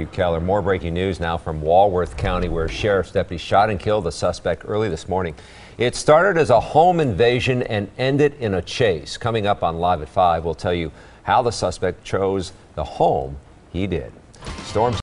you, Keller. More breaking news now from Walworth County, where sheriff's deputy shot and killed a suspect early this morning. It started as a home invasion and ended in a chase. Coming up on Live at 5, we'll tell you how the suspect chose the home he did. Storms